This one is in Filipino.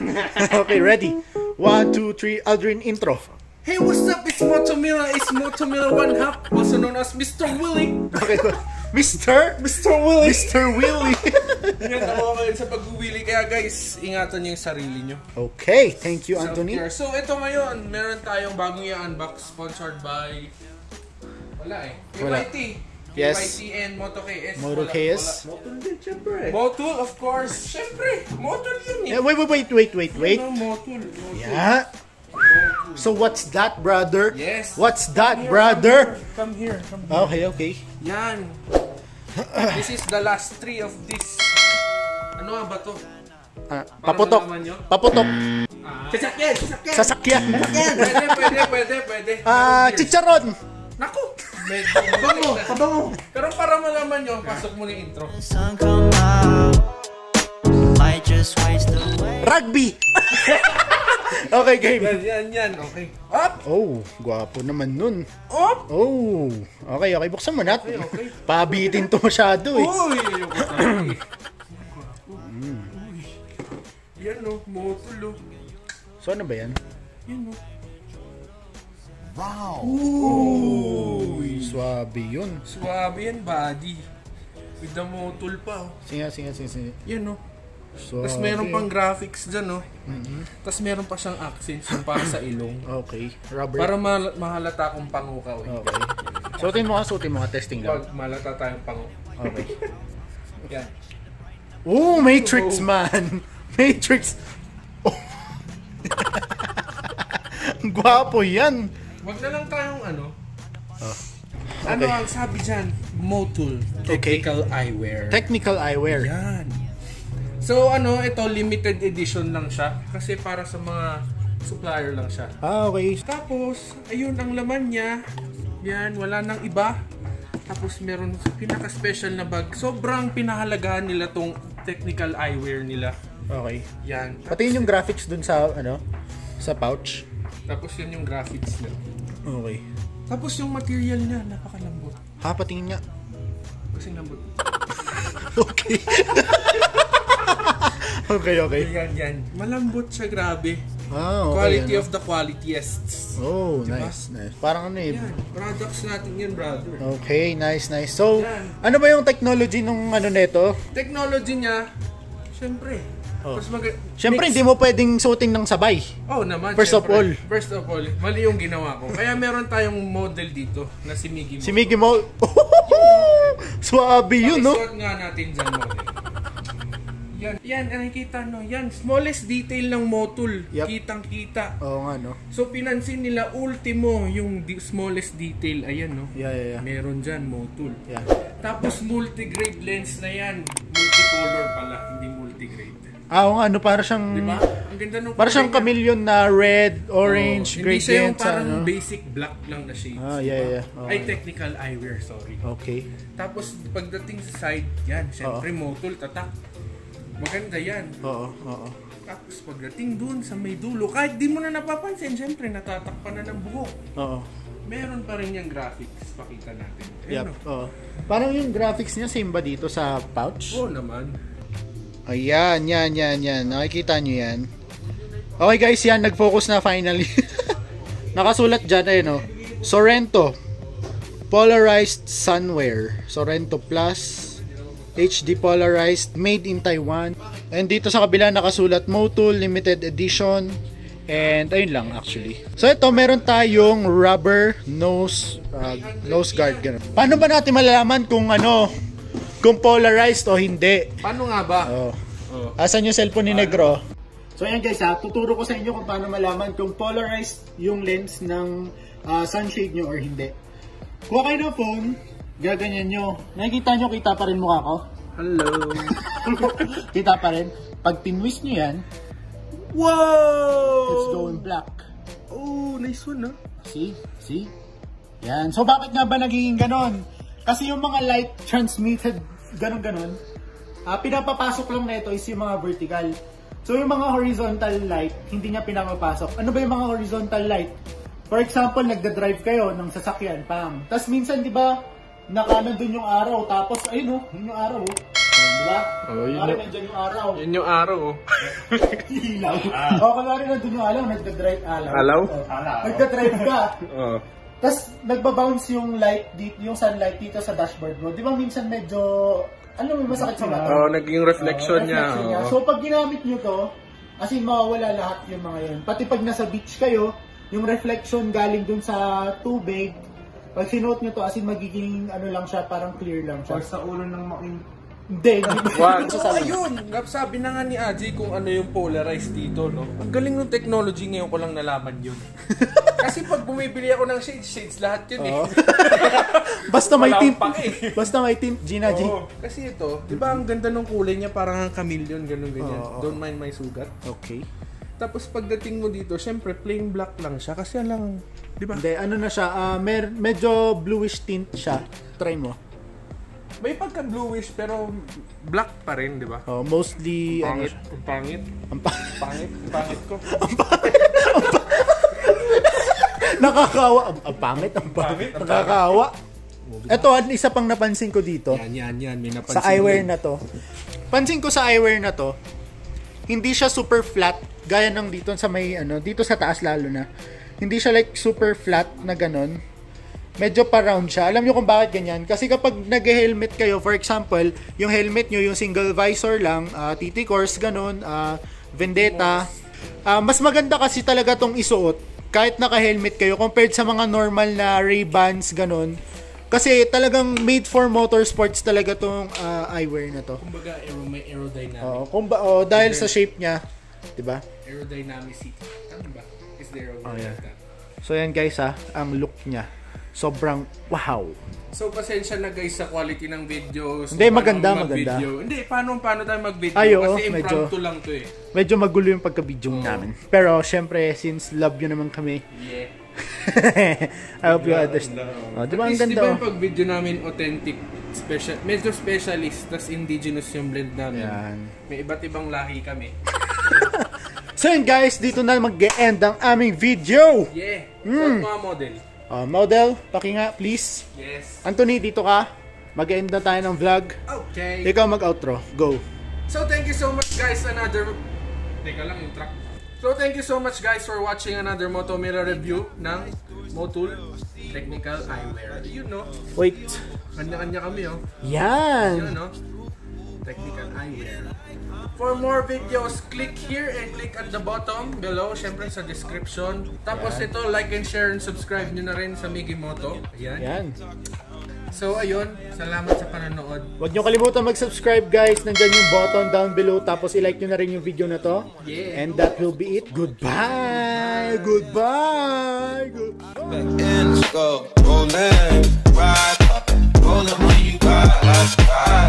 okay, ready? One, two, three, Aldrin intro. Hey, what's up? It's Motomila. It's Motomila One Half, also known as Mr. Willie. Okay, go. Mr. Mr. Willie. Mr. Willie. Yan ako ngayon sa pag-willy. Kaya guys, ingatan niyo yung sarili niyo. okay, thank you, Anthony. Self-care. So, ito ngayon, meron tayong bagong i-unbox sponsored by... Wala eh. Wala. KYT. Yes. KYT and Moto KS. Moto KS. Motul din, syempre. Motul, of course. Syempre. Motul yun eh. Yeah, wait, wait, wait, wait, wait, wait. Ano, Motul. Motul. Yeah. Motul. So what's that, brother? Yes. What's that, Here, brother? Come here. Come here. Okay, okay. Yan. This is the last three of this. Ano nga ba to? Ah, paputok. nyo? Paputok. Sasakyan! Sasakyan! Sasakyan. pwede, pwede, pwede, pwede. Ah, Meron chicharon. Medyo bango, pabango. Pero para malaman nyo, pasok mo na yung intro. Rugby. okay, game. Yan, yan, yan. Okay. Up! Oh, gwapo naman nun. Up! Oh, okay, okay. Buksan mo na. Okay, okay. Pabitin to masyado eh. Uy! Uy. Yan o, motul o. So ano ba yan? Yan o. Uy, swabe yun. Suwabe yan, buddy. With the motul pa o. Sige, sige, sige, sige. Yan o. Swabe. Tapos meron pang graphics dyan, no? Tapos meron pa siyang accents yung para sa ilong. Okay, rubber. Para ma- mahalata kung pango ka. Eh. Okay. Suotin mo ka, suotin mo ka. Testing lang. Pag malata tayong pango. Okay. Yan. Oh, Matrix man! Matrix! Oh. Ang Gwapo yan! Wag na lang tayong ano. Ano Okay. ang sabi dyan? Motul. Okay. Technical eyewear. Technical eyewear. Yan. So ano, ito limited edition lang siya. Kasi para sa mga supplier lang siya. Ah, okay. Tapos, ayun ang laman niya. Yan, wala nang iba. Tapos meron pinaka-special na bag. Sobrang pinahalagahan nila tong technical eyewear nila. Okay. Yan. Pati yun yung graphics dun sa, ano, sa pouch. Tapos yun yung graphics niya. Okay. Tapos yung material niya, napakalambot. Ha, patingin niya. Kasing lambot. Okay. okay, okay. Yan, yan. Malambot siya, grabe. Ah, okay. Quality ano. of the qualityest. Oh, Diba? nice, nice. Parang ano eh. Yan, products natin yan, brother. Okay, nice, nice. So, Yan. ano ba yung technology nung ano neto? Technology niya, syempre. Oh. Mas mag- Siyempre, hindi mo pwedeng suoting ng sabay. Oh, naman. First of all. syempre. First of all, mali yung ginawa ko. Kaya meron tayong model dito na si Miggy Mo. Si Mickey Mouse. Swabe yun, no? Pakisuot nga natin dyan, model. Yan, yan, nakikita no. Yan, smallest detail ng motul. Yup. Kitang-kita. Oo nga, no? So, pinansin nila ultimo yung di- smallest detail. Ayan, no? Yeah, yeah, yeah. Meron dyan, motul. Yeah. Tapos, multigrade lens na yan. Multicolor pala, hindi multigrade. Ah, oo nga, no? Para siyang... Di ba? Ang ganda nung Para siyang kulay niya. chameleon na red, orange, Hindi siya yung gradient, sa parang ano. basic black lang na shades. Ah, yeah, ba? yeah. Okay. Ay, technical eyewear, sorry. Okay. Tapos, pagdating sa side, yan, syempre, motul, tatak. Maganda yan. Oo, oo. Tapos, pagdating dun sa may dulo, kahit di mo na napapansin, syempre, natatakpan na ng buhok. Oo. Meron pa rin yung graphics, pakita natin. Yep. Ayun, Oo. Parang yung graphics niya same ba dito sa pouch? Oo naman. Ayan, yan, yan, yan. Nakikita nyo yan. Okay guys, yan. Nag-focus na finally. Nakasulat dyan, ayun o. Sorrento. Polarized Sunwear. Sorrento Plus. HD Polarized. Made in Taiwan. And dito sa kabila nakasulat Motul Limited Edition. And ayun lang actually. So ito, meron tayong rubber nose uh, nose guard. Ganun. Paano ba natin malalaman kung ano, kung polarized o hindi? Paano nga ba? Oh. Oh. Asan yung cellphone ni Negro? So ayan guys ha, tuturo ko sa inyo kung paano malaman kung polarized yung lens ng ah, sunshade nyo or hindi. Kuha kayo ng phone, gaganyan nyo. Nakikita nyo, kita pa rin mukha ko? Hello. kita pa rin. Pag tinwist nyo yan, Wow! it's going black. Oh, nice one, ah. See? See? Yan. So bakit nga ba nagiging ganon? Kasi yung mga light transmitted ganon-ganon, ah pinapapasok lang nito is yung mga vertical. So yung mga horizontal light, hindi niya pinapapasok. Ano ba yung mga horizontal light? For example, nagda-drive kayo ng sasakyan, pang. Tapos minsan, di ba, naka dun yung araw, tapos, ayun oh, yun yung araw oh. Di ba? Oo, yun Kunwari, yung- araw. Yun yung araw, oh. Ilaw. O, kunwari nandun yung alaw, nagdadrive alaw. Alaw? O, Nagdadrive ka. Oo. Tapos, nagbabounce yung light dito, yung sunlight dito sa dashboard mo. Di ba minsan medyo, ano may masakit sa mata? Oo, naging reflection Oo, niya. reflection oo. So, pag ginamit nyo to, as in, mawawala lahat yung mga yun. Pati pag nasa beach kayo, yung reflection galing dun sa tubig, pag sinuot nyo to, as in, magiging, ano lang siya, parang clear lang siya. Or sa ulo ng making Hindi. Sa So, sabi. ayun, sabi na nga ni Aji kung ano yung polarized dito, no? Ang galing ng technology ngayon ko lang nalaman yun. Kasi pag bumibili ako ng shades, shades lahat yun eh. Oo. Basta may tint. pake. Basta may tint, Gina G. Oo. Kasi ito, di ba ang ganda ng kulay niya, parang ang chameleon, ganun ganyan. Oo. Don't mind my sugat. Okay. Tapos pagdating mo dito, syempre plain black lang siya kasi lang, di ba? Hindi, ano na siya, ah, mer- medyo bluish tint siya. Try mo. May pagka bluish pero black pa rin, di ba? Oh, mostly, ano Pangit, siya. ang pangit, Ang pa- pangit, ang pangit ko. Nakakawa. Ang, ang pangit, ang pangit. Pangit, ang Nakakawa. Ito, isa pang napansin ko dito. Yan, yan, yan, may napansin Sa eyewear na to. Pansin ko sa eyewear na to, hindi siya super flat gaya ng dito sa may ano, dito sa taas lalo na. Hindi siya like super flat na ganun. Medyo pa-round siya. Alam niyo kung bakit ganyan? Kasi kapag nag-helmet kayo, for example, yung helmet nyo, yung single visor lang, uh, TT course, ganun, ah, Vendetta, ah, mas maganda kasi talaga tong isuot kahit naka-helmet kayo compared sa mga normal na Ray-Bans, ganun. Kasi talagang made for motorsports talaga tong ah, eyewear na to. Kumbaga, aero, may aerodynamic. Oo, kung ba, oh, dahil sa shape niya, 'di ba? Aerodynamicity. Tama ba? Is there a word Oh, yeah. like that? So yan guys ha, ang look niya. Sobrang wow. So, pasensya na guys sa quality ng videos. Hindi, Paano maganda, mag-video. Hindi, paano, paano tayo mag-video? Ay, oo, Kasi medyo- impromptu lang to eh. Medyo magulo yung pagka-video namin. Pero syempre, since love yun naman kami, Yeah. I hope you understand. Oh, di ba ang At least, di ganda? ba oh? yung pag-video namin authentic, special, medyo specialist, tas indigenous yung blend namin. Yan. May iba't ibang lahi kami. So yun guys, dito na mag-end ang aming video. Yeah. So, mga model. Oh, model, pakinga please. Yes. Anthony, dito ka. Mag-end na tayo ng vlog. Okay. Ikaw mag-outro. Go. So thank you so much guys another Teka lang yung truck. So thank you so much guys for watching another Moto Mirror review ng Motul Technical Eyewear. You know, Wait. kanya-kanya kami oh. Yan. Yun no. Technical Eyewear. For more videos, click here and click at the bottom below, syempre sa description. Tapos ito, like and share and subscribe nyo na rin sa Migi Moto. Ayan. Yan. So ayun, salamat sa panonood. Huwag nyo kalimutan mag-subscribe guys. Nandyan yung button down below. Tapos i-like nyo na rin yung video na to. Yeah. And that will be it. Goodbye. Goodbye. Goodbye. in the skull, rolling, ride, rolling when you ride,